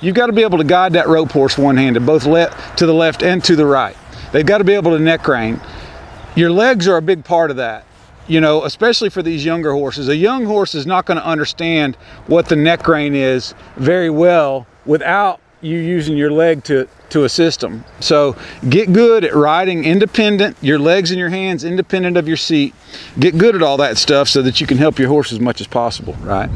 you've got to be able to guide that rope horse one-handed, both left to the left and to the right. They've got to be able to neck rein. Your legs are a big part of that you know, especially for these younger horses. A young horse is not going to understand what the neck rein is very well without you using your leg to, to assist them. So get good at riding independent, your legs and your hands independent of your seat. Get good at all that stuff so that you can help your horse as much as possible, right?